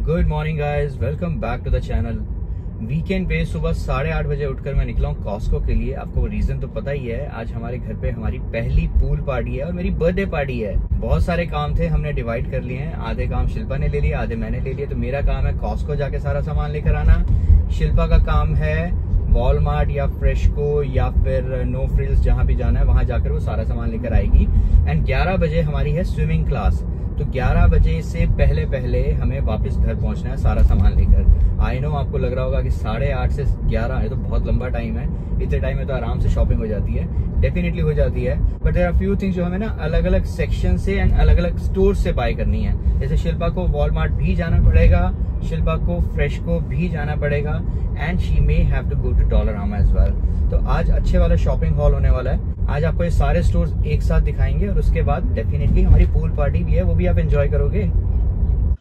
Good morning guys welcome back to the channel weekend पे सुबह साढ़े आठ बजे उठकर मैं निकला हूँ कॉस्को के लिए। आपको रीजन तो पता ही है, आज हमारे घर पे हमारी पहली पूल पार्टी है और मेरी बर्थडे पार्टी है। बहुत सारे काम थे, हमने डिवाइड कर लिए हैं। आधे काम शिल्पा ने ले लिया आधे मैंने ले लिए। तो मेरा काम है कॉस्को जाके सारा सामान लेकर आना। शिल्पा का काम है वॉलमार्ट या फ्रेशको या फिर नो फ्रिल्स जहाँ भी जाना है, वहाँ जाकर वो सारा सामान लेकर आएगी। एंड 11 बजे हमारी है स्विमिंग क्लास तो 11 बजे से पहले पहले हमें वापस घर पहुँचना है, सारा सामान लेकर। आई नो आपको लग रहा होगा कि साढ़े आठ से 11 है तो बहुत लंबा टाइम है। इतने टाइम में तो आराम से शॉपिंग हो जाती है। डेफिनेटली हो जाती है। But there are few things जो हमें ना अलग अलग सेक्शन से एंड अलग अलग स्टोर से बाय करनी है। जैसे शिल्पा को वॉलमार्ट भी जाना पड़ेगा, शिल्पा को फ्रेश को भी जाना पड़ेगा and she may have to go to dollar as well तो आज अच्छे वाला शॉपिंग हॉल होने वाला है। आज आपको ये सारे स्टोर्स एक साथ दिखाएँगे और उसके बाद डेफिनेटली हमारी पूल पार्टी भी है, वो भी आप एंजॉय करोगे।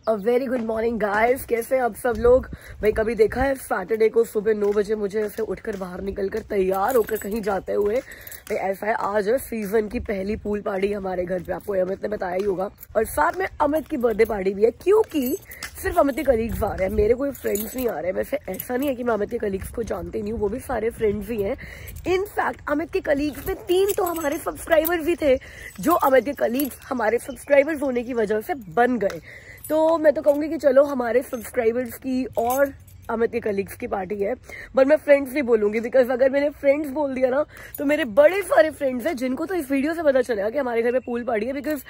A very good morning guys कैसे हैं आप सब लोग? भाई, कभी देखा है सैटरडे को सुबह नौ बजे मुझे ऐसे उठकर बाहर निकलकर तैयार होकर कहीं जाते हुए? भाई, ऐसा है, आज है सीज़न की पहली पूल पार्टी हमारे घर पे। आपको अमित ने बताया ही होगा। और साथ में अमित की बर्थडे पार्टी भी है, क्योंकि सिर्फ़ अमित के कलीग्स आ रहे हैं। मेरे कोई फ्रेंड्स नहीं आ रहे। वैसे ऐसा नहीं है कि मैं अमित के कलीग्स को जानती नहीं हूँ, वो भी सारे फ्रेंड्स ही हैं। इनफैक्ट अमित के कलीग्स में तीन तो हमारे सब्सक्राइबर्स भी थे, जो अमित के कलीग्स हमारे सब्सक्राइबर्स होने की वजह से बन गए। तो मैं तो कहूँगी कि चलो, हमारे सब्सक्राइबर्स की और अमित के कलीग्स की पार्टी है बट मैं फ्रेंड्स नहीं बोलूँगी बिकॉज़ अगर मैंने फ्रेंड्स बोल दिया ना तो मेरे बड़े सारे फ्रेंड्स हैं, जिनको तो इस वीडियो से पता चलेगा कि हमारे घर में पूल पार्टी है बिकॉज़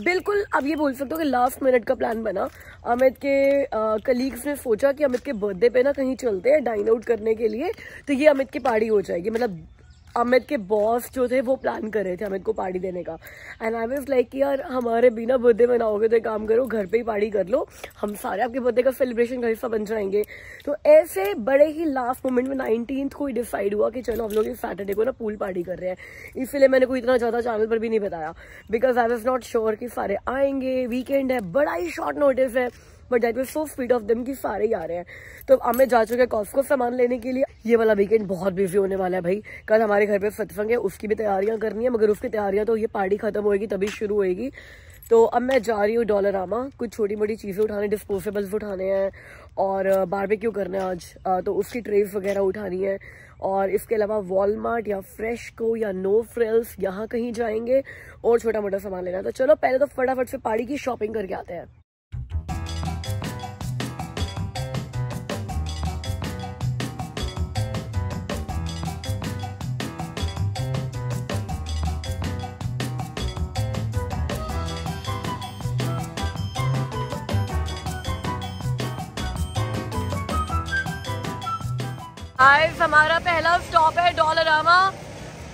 बिल्कुल अब ये बोल सकते हो कि लास्ट मिनट का प्लान बना। अमित के कलीग्स ने सोचा कि अमित के बर्थडे पे ना कहीं चलते हैं डाइन आउट करने के लिए तो ये अमित की पार्टी हो जाएगी। मतलब अमित के बॉस जो थे, वो प्लान कर रहे थे अमित को पार्टी देने का। एंड आई वॉज़ लाइक यार, हमारे बिना बर्थडे मनाओगे तो एक काम करो, घर पे ही पार्टी कर लो। हम सारे आपके बर्थडे का सेलिब्रेशन का हिस्सा बन जाएँगे। तो ऐसे बड़े ही लास्ट मोमेंट में नाइनटीन को ही डिसाइड हुआ कि चलो, हम लोग इस सैटरडे को ना पूल पार्टी कर रहे हैं। इसलिए मैंने कोई इतना ज़्यादा चैनल पर भी नहीं बताया। Because I was not sure कि सारे आएँगे वीकेंड है, बड़ा ही शॉर्ट नोटिस है। But that was so speed of दम की सारे ही आ रहे हैं। तो अब मैं जा चुके हैं कॉस्को सामान लेने के लिए। ये वाला वीकेंड बहुत बिज़ी होने वाला है भाई। कल हमारे घर पे सत्संग है उसकी भी तैयारियाँ करनी है, मगर उसकी तैयारियाँ तो ये पार्टी खत्म होगी तभी शुरू होगी तो अब मैं जा रही हूँ डॉलर आमा कुछ छोटी मोटी चीज़ें उठाने डिस्पोजेबल्स उठाने हैं। और बारबेक्यू करने आज। तो उसकी ट्रेस वगैरह उठानी है। और इसके अलावा वॉलमार्ट या फ्रेश को या नो फ्रेल्स यहाँ कहीं जाएँगे। और छोटा मोटा सामान लेना तो चलो, पहले तो फटाफट से पार्टी की शॉपिंग करके आते हैं। गाइस हमारा पहला स्टॉप है डॉलरामा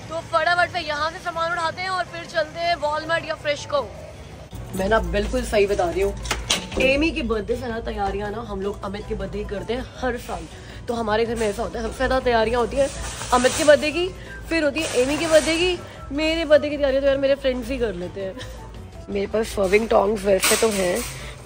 तो फटाफट से यहाँ से सामान उठाते हैं और फिर चलते हैं वॉलमार्ट या फ्रेश को मैं ना बिल्कुल सही बता रही हूँ। एमी की बर्थडे से ना तैयारियाँ ना हम लोग अमित की बर्थडे करते हैं हर साल। तो हमारे घर में ऐसा होता है सबसे ज़्यादा तैयारियाँ होती है अमित की बर्थडे की, फिर होती है एमी की बर्थडे की, मेरे बर्थडे की तैयारियाँ तो यार मेरे फ्रेंड्स ही कर लेते हैं। मेरे पास सर्विंग टोंग्स वैसे तो हैं,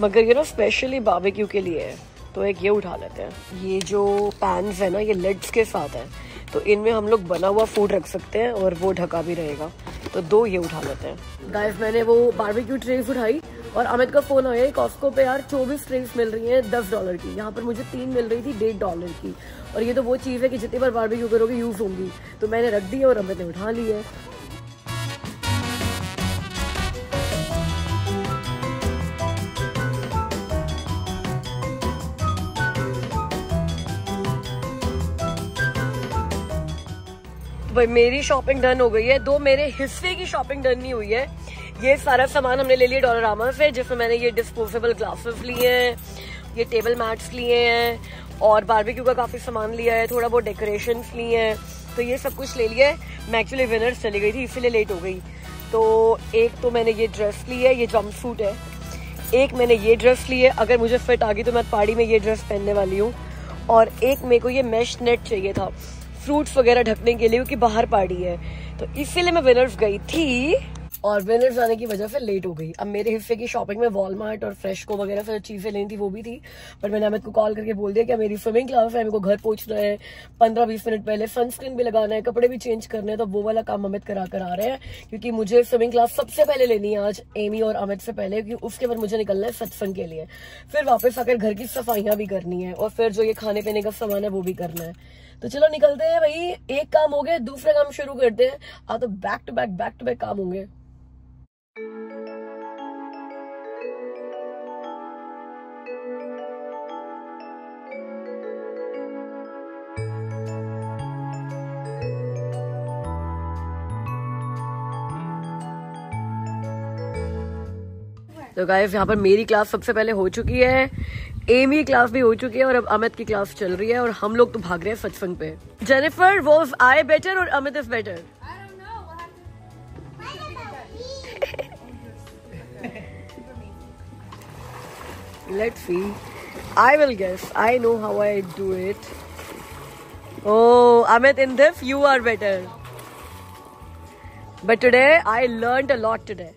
मगर ये ना स्पेशली बाबेक्यू के लिए है। तो एक ये उठा लेते हैं। ये जो पैन्स है ना ये लेड्स के साथ है। तो इनमें हम लोग बना हुआ फ़ूड रख सकते हैं और वो ढका भी रहेगा। तो दो ये उठा लेते हैं। गाइस मैंने वो बारबेक्यू ट्रेस उठाई और अमित का फ़ोन आया कॉस्को पे यार चौबीस ट्रेस मिल रही हैं दस डॉलर की। यहाँ पर मुझे तीन मिल रही थी डेढ़ डॉलर की। और ये तो वो चीज़ है कि जितनी बार बारबेक्यू करोगे यूज़ होंगी। तो मैंने रख दी है और अमित ने उठा ली है। भाई, मेरी शॉपिंग डन हो गई है। दो, मेरे हिस्से की शॉपिंग डन नहीं हुई है। ये सारा सामान हमने ले लिया डॉलर आमा से, जिसमें मैंने ये डिस्पोजेबल ग्लासेस लिए हैं, ये टेबल मैट्स लिए हैं, और बारबेक्यू का काफ़ी सामान लिया है, थोड़ा बहुत डेकोरेशन लिए हैं। तो ये सब कुछ ले लिया है। मैं एक्चुअली विनर्स चली गई थी, इसीलिए लेट हो गई। तो एक तो मैंने ये ड्रेस ली है, ये जम्प सूट है। एक मैंने ये ड्रेस ली है, अगर मुझे फिट आ गई तो मैं पार्टी में ये ड्रेस पहनने वाली हूँ। और एक मेरे को ये मैश नेट चाहिए था। फ्रूट्स वगैरह ढकने के लिए, क्योंकि बाहर पार्टी है। तो इसीलिए मैं विनर्स गई थी। और विनर्स आने की वजह से लेट हो गई। अब मेरे हिस्से की शॉपिंग में वॉलमार्ट और फ्रेश को वगैरह फिर चीज़ें लेनी थी, वो भी थी। पर मैंने अमित को कॉल करके बोल दिया कि मेरी स्विमिंग क्लास है, मेरे को घर पहुँचना है। पंद्रह बीस मिनट पहले सनस्क्रीन भी लगाना है, कपड़े भी चेंज करने हैं तो वो वाला काम अमित करा कर आ रहे हैं। क्योंकि मुझे स्विमिंग क्लास सबसे पहले लेनी है आज एमी और अमित से पहले, क्योंकि उसके बाद मुझे निकलना है सत्संग के लिए। फिर वापस आकर घर की सफाइयाँ भी करनी है, और फिर जो ये खाने पीने का सामान है, वो भी करना है। तो चलो निकलते हैं भाई। एक काम हो गया, दूसरा काम शुरू करते हैं। आ तो back to back back to back काम होंगे। तो गाइस यहाँ पर मेरी क्लास सबसे पहले हो चुकी है। एमी की क्लास भी हो चुकी है और अब अमित की क्लास चल रही है और हम लोग तो भाग रहे हैं सत्संग पे जेनिफर वो आई बेटर और Amit is better Let's see. I will guess. I know how I do it. Oh, Amit, in this you are better. But today I learned a lot today.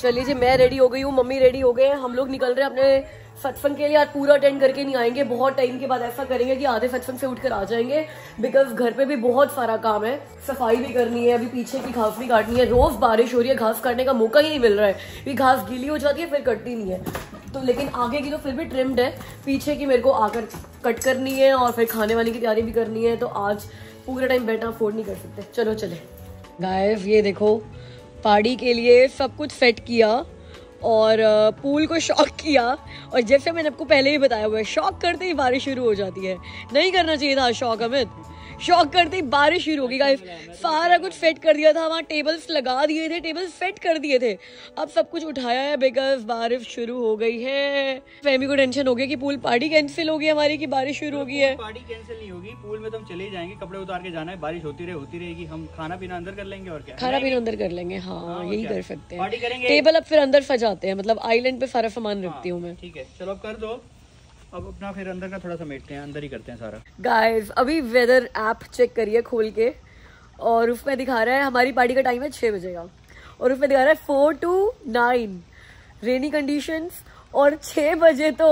चलिए जी, मैं रेडी हो गई हूँ, mummy ready हो गए हैं। हम लोग निकल रहे हैं अपने सत्संग के लिए। आज पूरा अटेंड करके नहीं आएँगे। बहुत टाइम के बाद ऐसा करेंगे कि आधे सत्संग से उठकर आ जाएँगे। बिकॉज़ घर पे भी बहुत सारा काम है। सफ़ाई भी करनी है, अभी पीछे की घास भी काटनी है। रोज बारिश हो रही है, घास काटने का मौका ही नहीं मिल रहा है। क्योंकि घास गीली हो जाती है, फिर कटती नहीं है। तो लेकिन आगे की तो फिर भी ट्रिम्ड है। पीछे की मेरे को आकर कट करनी है और फिर खाने वाने की तैयारी भी करनी है। तो आज पूरा टाइम बैठना अफोर्ड नहीं कर सकते। चलो, चले। गाइस ये देखो पार्टी के लिए सब कुछ सेट किया। और पूल को शॉक किया। और जैसे मैंने आपको पहले ही बताया हुआ है शॉक करते ही बारिश शुरू हो जाती है। नहीं करना चाहिए था शॉक अमित। शॉक करते ही बारिश शुरू होगी गाइस सारा कुछ सेट कर दिया था वहाँ टेबल्स लगा दिए थे टेबल्स सेट कर दिए थे। अब सब कुछ उठाया है बिकॉज़ बारिश शुरू हो गई है। फैमी को टेंशन हो गया कि पूल पार्टी कैंसिल होगी हमारी कि बारिश शुरू हो गई है। पार्टी कैंसिल नहीं होगी पूल में तो हम चले ही जाएँगे कपड़े उतार के जाना है बारिश होती रहे होती रहेगी हम खाना पीना अंदर कर लेंगे और क्या? खाना पीना अंदर कर लेंगे हाँ यही कर सकते हैं। टेबल अब फिर अंदर सजाते हैं मतलब आइलैंड पे सारा सामान रखती हूँ मैं। ठीक है चलो अब कर दो। अब अपना फिर अंदर का थोड़ा समेटते हैं अंदर ही करते हैं सारा। गाइस अभी वेदर ऐप चेक करिए खोल के और उसमें दिखा रहा है हमारी पार्टी का टाइम है छह बजे का। और उसमें दिखा रहा है four two nine rainy condition और छह बजे तो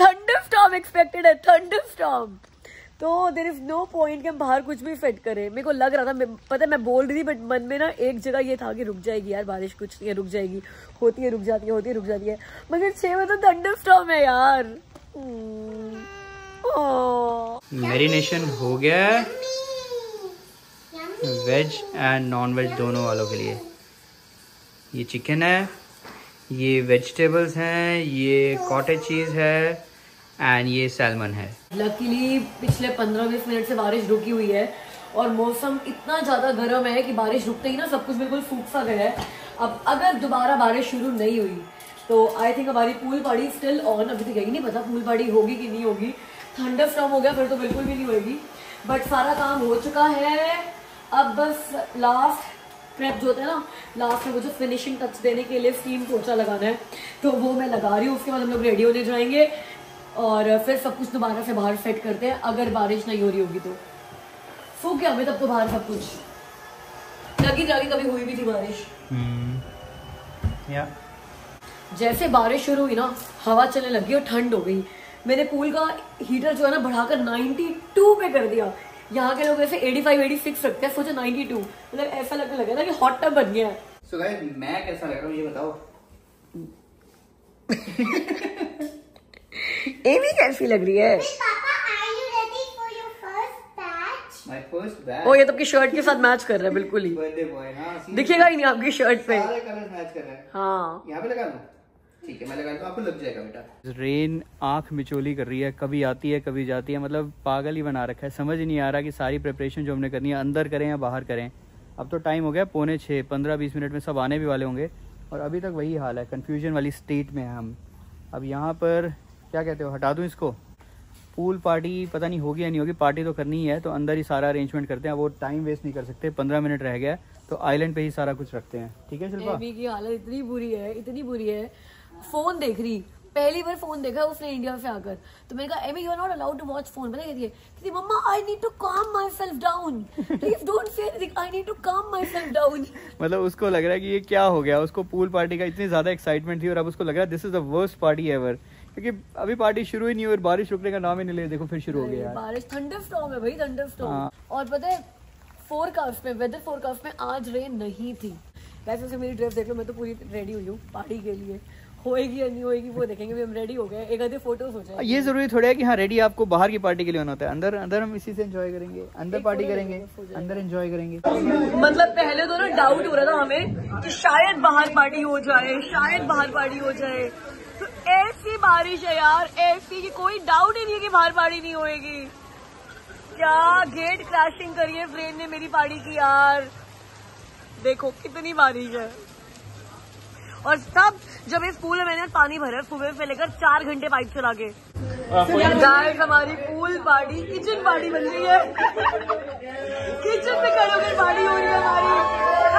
थंडर स्टॉर्म एक्सपेक्टेड है थंडर स्टॉर्म तो देर इज़ नो पॉइंट कि हम बाहर कुछ भी फिट करें। मेरे को लग रहा था, मैं- पता है, मैं बोल रही थी बट मन में ना एक जगह ये था कि रुक जाएगी यार, बारिश कुछ नहीं है, रुक जाएगी। होती है, रुक जाती है, होती है, रुक जाती है। मगर छह बजे तो थंडर स्टॉर्म है यार। मेरिनेशन हो गया वेज एंड नॉन वेज दोनों वालों के लिए। ये चिकन है, ये वेजिटेबल्स हैं, ये कॉटेज चीज़ है। एंड ये सैलमन है। लकीली पिछले पंद्रह बीस मिनट से बारिश रुकी हुई है और मौसम इतना ज़्यादा गर्म है कि बारिश रुकते ही ना सब कुछ बिल्कुल सूख सा गया है। अब अगर दोबारा बारिश शुरू नहीं हुई तो आई थिंक हमारी पूल पार्टी स्टिल ऑन अभी तक यही नहीं पता पूल पार्टी होगी कि नहीं होगी। थंडर स्टॉम हो गया, फिर तो बिल्कुल भी नहीं होगी। बट सारा काम हो चुका है। अब बस लास्ट प्रेप जो होता है ना लास्ट में जो फिनिशिंग टच देने के लिए स्टीम पोछा लगाना है तो वो मैं लगा रही हूँ। उसके बाद हम लोग रेडी होने जाएँगे। और फिर सब कुछ दोबारा से बाहर सेट करते हैं। अगर बारिश नहीं हो रही होगी तो। सूख गया हमें तब तो बाहर सब कुछ। लगी जागी कभी हुई भी थी बारिश। या। जैसे बारिश शुरू हुई ना हवा चलने लगी और ठंड हो गई। मैंने पूल का हीटर जो है ना बढ़ाकर 92 पे कर दिया। यहाँ के लोग ऐसे 85 86 रखते हैं सोचा 92 मतलब ऐसा लगने लगा ना कि हॉट टब बन गया है। सो गाइस मैं कैसा लग रहा हूँ ये बताओ। एवी कैसी लग रही है? ओ ये तो आपकी शर्ट के साथ मैच कर रहा है बिल्कुल ही। बर्थडे बॉय हाँ see? दिखेगा ही नहीं आपकी शर्ट पे। सारे कलर मैच कर रहे हैं। हाँ। यहाँ पे लगा ठीक है मैं लगा आपको लग जाएगा बेटा। रेन आँख मिचोली कर रही है कभी आती है कभी जाती है मतलब पागल ही बना रखा है। समझ ही नहीं आ रहा कि सारी प्रिपरेशन जो हमने करनी है अंदर करें या बाहर करें। अब तो टाइम हो गया पौने छः पंद्रह बीस मिनट में सब आने भी वाले होंगे। और अभी तक वही हाल है कन्फ्यूज़न वाली स्टेट में हैं हम। अब यहाँ पर क्या कहते हो हटा दूँ इसको? पूल पार्टी पता नहीं होगी या नहीं होगी पार्टी तो करनी ही है तो अंदर ही सारा अरेंजमेंट करते हैं वो टाइम वेस्ट नहीं कर सकते पंद्रह मिनट रह गया तो आइलैंड पे ही सारा कुछ रखते हैं। ठीक है शिल्पा? की हालत इतनी बुरी है इतनी बुरी है। फ़ोन देख रही पहली बार फ़ोन देखा उसने इंडिया से आकर। तो मैंने कहा Amy you are not allowed to watch phone पता कहती है कहती मम्मा I need to calm myself down please don't say anything I need to calm myself down मतलब उसको लग रहा है कि ये क्या हो गया उसको पूल पार्टी का इतनी ज़्यादा एक्साइटमेंट थी और अब उसको लग रहा है this is the worst party ever क्योंकि अभी पार्टी शुरू ही नहीं हुई और बारिश रुकने का नाम ही नहीं ले देखो फिर शुरू हो गया बारिश थंडर स्टॉर्म है भाई थंडर स्टॉर्म हाँ। और पता है फोरकास्ट में वेदर फोरकास्ट में आज रेन नहीं थी। वैसे से मेरी ड्रेस देख लो मैं तो पूरी रेडी हुई हूँ पार्टी के लिए। होएगी या नहीं होएगी वो देखेंगे। भी हम रेडी हो गए एक आधे फ़ोटोज़ हो जाए ये ज़रूरी थोड़ा है कि हाँ रेडी आपको बाहर की पार्टी के लिए होना होता है। अंदर अंदर हम इसी से एंजॉय करेंगे। अंदर पार्टी करेंगे। अंदर एंजॉय करेंगे। मतलब पहले तो ना डाउट हो रहा था हमें कि शायद बाहर पार्टी हो जाए शायद बाहर पार्टी हो जाए। बारिश है यार। ऐसी कि कोई डाउट ही नहीं है कि बाहर पार्टी नहीं होएगी। क्या गेट क्रैशिंग करी है फ्रेंड ने मेरी पार्टी की यार। देखो, कितनी बारिश है। और सब, जब इस पूल में मैंने पानी भरा, सुबह से लेकर चार घंटे पाइप चला के गाइस हमारी पूल पार्टी किचन पार्टी बन रही है। किचन में होकर पार्टी हो रही है हमारी।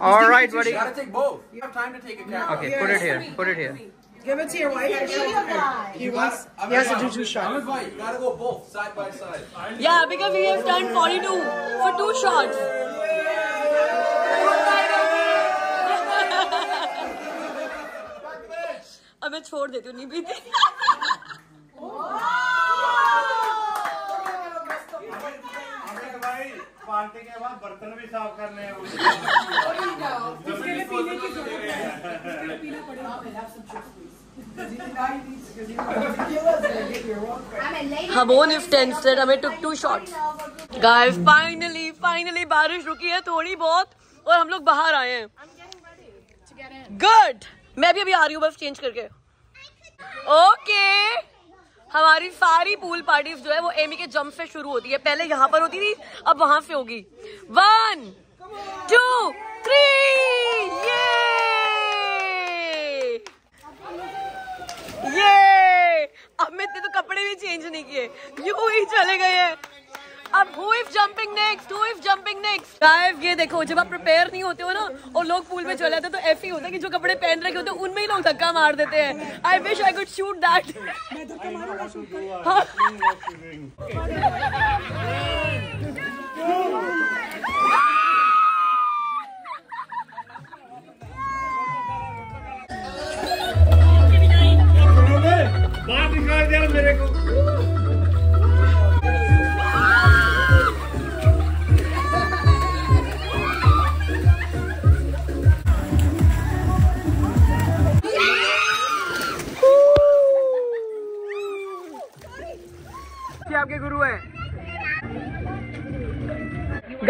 Alright, buddy. You gotta take both. You have time to take a camera. Okay, put it here. Put it here. Give it to your wife. He wants. I'm He has to do advised- two I'm shots. advised, You gotta go both, side by side. Yeah, because we have turned 42 for two shots. अब मैं छोड़ देती हूँ नहीं पीती party के बाद बर्तन भी साफ़ करने हैं if tested हमें took two shots. Guys, finally, finally बारिश रुकी है थोड़ी बहुत और हम लोग बाहर आए हैं. Good. मैं भी अभी आ रही हूँ बस चेंज करके. ओके हमारी सारी पूल पार्टी जो है वो एमी के जंप से शुरू होती है। पहले यहाँ पर होती थी, अब वहाँ से होगी। वन टू थ्री ये ये अब मैं इतने तो कपड़े भी चेंज नहीं किए। यू ही चले गए हैं। अब who is jumping next who is jumping next guys ये देखो जब आप प्रिपेयर नहीं होते हो ना और लोग पूल में चले जाते तो ऐसे ही होता है कि जो कपड़े पहन रखे होते हैं उनमें ही लोग धक्का मार देते हैं। I wish I could shoot that बाहर निकाल दिया मेरे को।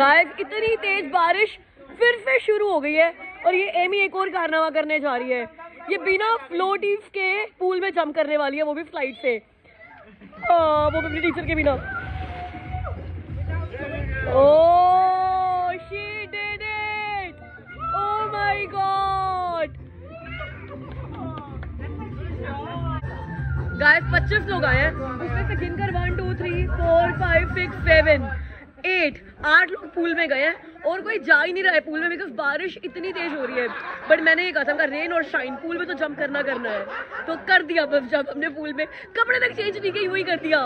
गाइस इतनी तेज बारिश फिर से शुरू हो गई है और ये एमी एक और कारनामा करने जा रही है। ये बिना फ्लोटीज के पूल में जंप करने वाली है वो भी फ़्लाइट से। हाँ, वो भी अपनी टीचर के बिना। ओह she did it oh my god guys 25 लोग आए हैं। उसमें से गिनकर one two three four five six seven eight, आठ लोग पूल में गए हैं और कोई जा ही नहीं रहा है पूल में बिकॉज़ बारिश इतनी तेज हो रही है। बट मैंने ये कहा था रेन और शाइन पूल में तो जंप करना करना है। तो कर दिया बस जंप हमने पूल में कपड़े तक चेंज नहीं किए वही कर दिया।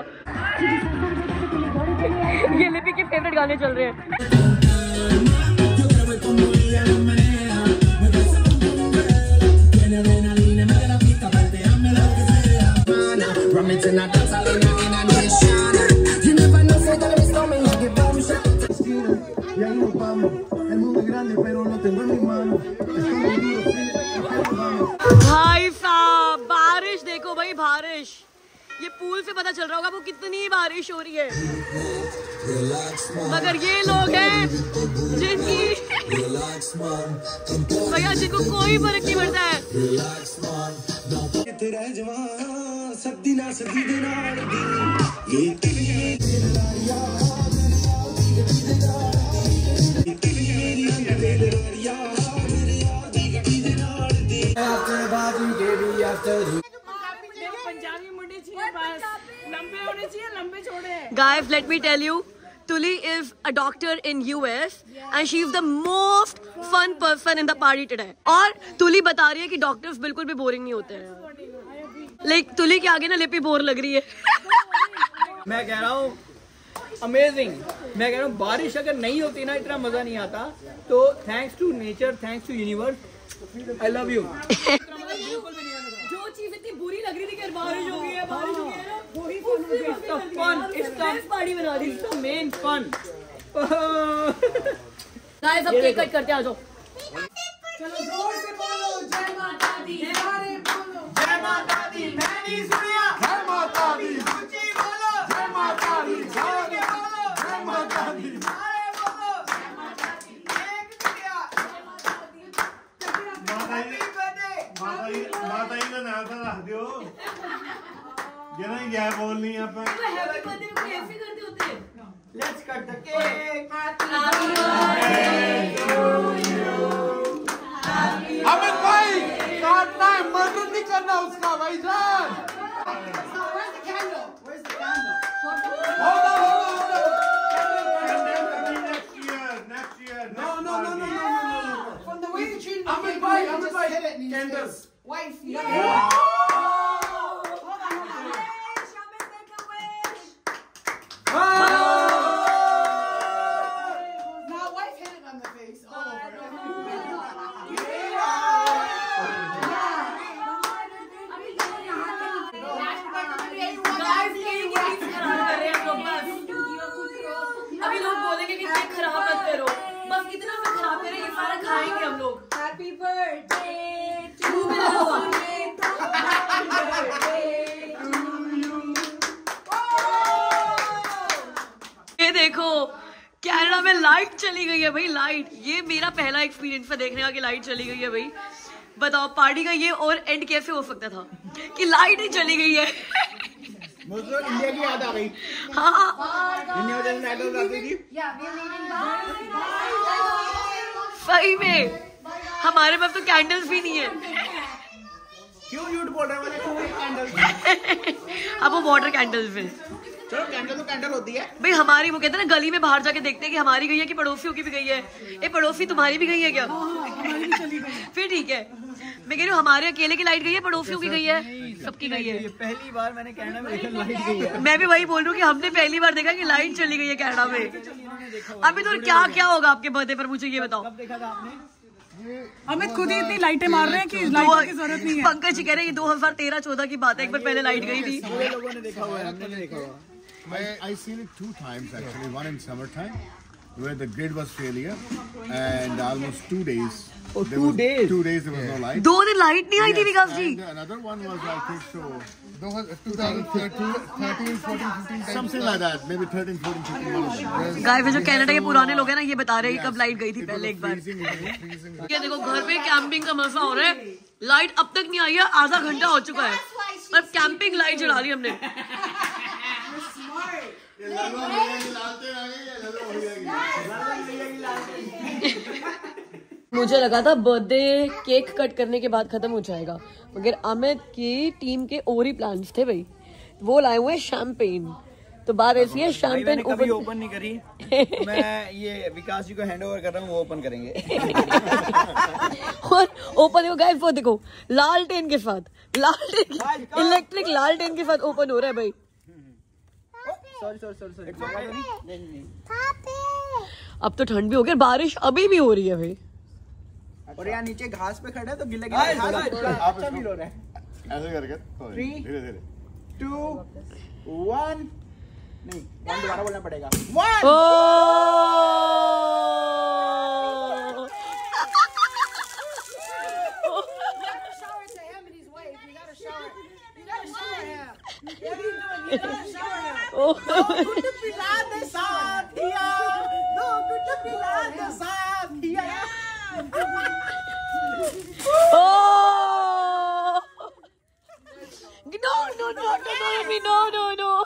ये लिपि के फेवरेट गाने चल रहे हैं। Rum it भाई साहब, बारिश देखो भाई, बारिश। ये पूल से पता चल रहा होगा वो कितनी बारिश हो रही है। मगर ये लोग हैं जिनकी भैया, जिनको कोई फ़र्क नहीं पड़ता है। Guys let me tell you Tuli is a doctor in US and she is the most fun person in the party today. और तुली बता रही है कि डॉक्टर्स बिल्कुल भी बोरिंग नहीं होते हैं। लाइक तुली के आगे ना लिपि बोर लग रही है। मैं कह रहा हूँ अमेजिंग मैं कह रहा हूँ बारिश अगर नहीं होती ना इतना मज़ा नहीं आता। तो thanks to nature thanks to universe I love you जो चीज़ इतनी बुरी लग रही थी कि बारिश हो गई है बारिश हो गई है ना। वही फन इट्स पार्टी बना दी द मेन फन गाइस अब केक कट करते हैं आ जाओ। Let's cut the cake. Happy New क्या बोल रही हैं अपन let's cut the cake Amit भाई काटना है मर्डर the करना Where's the candle? Hold on, hold on. Next year, next year. No, no, no, no, no. a bite, I'm a bite. Candace. Wife. Yeah. yeah. टू ये देखो Canada में light चली गई है भाई लाइट ये मेरा पहला एक्सपीरियंस है देखने का कि लाइट चली गई है भाई. बताओ पार्टी का ये और एंड कैसे हो सकता था? कि लाइट ही चली गई है. मुझे इंडिया की याद आ गई. हाँ. इंडिया में आइडल गाती थी. सही में. हमारे पास तो कैंडल्स भी नहीं है। क्यों झूठ बोल रहे हैं? अब वो वाटर कैंडल्स में चलो कैंडल तो कैंडल होती है। भाई हमारी वो कहते हैं ना गली में बाहर जाके देखते हैं कि हमारी गई है कि पड़ोसियों की भी गई है। ये पड़ोसी तुम्हारी भी गई है क्या? फिर ठीक है। मैं कह रही हूँ हमारे अकेले की लाइट गई है पड़ोसियों की गई है? सबकी गई है। पहली बार मैंने कनाडा में देखा लाइट गई है। मैं भी वही बोल रही हूँ कि हमने पहली बार देखा कि लाइट चली गई है कनाडा में। अभी तो क्या क्या होगा आपके बर्थडे पर मुझे ये बताओ। देखा था आपने? अमित खुद ही इतनी लाइटें मार रहे हैं कि लाइटों की ज़रूरत नहीं है। पंकज जी कह रहे हैं दो हज़ार तेरह चौदह की बात है। एक बार पहले लाइट गई थी। लोगों ने देखा हुआ है हमने आई देखा हुआ। I, I seen it two times actually. One in summertime, where the grid was failure, and almost two days. Oh, there two was- days? Two days there was yeah. no light. दो दिन light नहीं आई थी Vikas ji another one was I think so. 2013, 13, 14, 15, something like that. Maybe 13, 14, 15. one गाय जो Canada के पुराने लोग हैं ना ये बता रहे हैं कब लाइट गई थी पहले एक बार. ये देखो घर पे कैंपिंग का मज़ा हो रहा है लाइट अब तक नहीं आई है आधा घंटा हो चुका है पर कैंपिंग लाइट जला ली हमने ये लल्लू भैया की लालटेन आ गई है, लल्लू भैया की। मुझे लगा था बर्थडे केक कट करने के बाद खत्म हो जाएगा। मगर अमित की टीम के और ही प्लान्स थे भाई। वो लाए हुए शैम्पेन तो बात ऐसी है शैम्पेन ओपन ओपन नहीं करी। मैं ये विकास जी को हैंड ओवर कर रहा हूँ वो ओपन करेंगे। और ओपन हो गाइस वो देखो लालटेन के साथ। लालटेन इलेक्ट्रिक लालटेन के साथ ओपन हो रहा है भाई। सॉरी सॉरी सॉरी सॉरी नहीं नहीं अब तो ठंड भी हो गई बारिश अभी भी हो रही है भाई। और यहाँ नीचे घास पे खड़े तो गिले गिले अच्छा फील हो रहा। है ऐसे करके थोड़ी, धीरे धीरे। टू वन नहीं वन दोबारा बोलना पड़ेगा। ओ! गुट पिला दे साथिया दो गुट पिला दे साथिया No, no, no, no, no, no, no, no,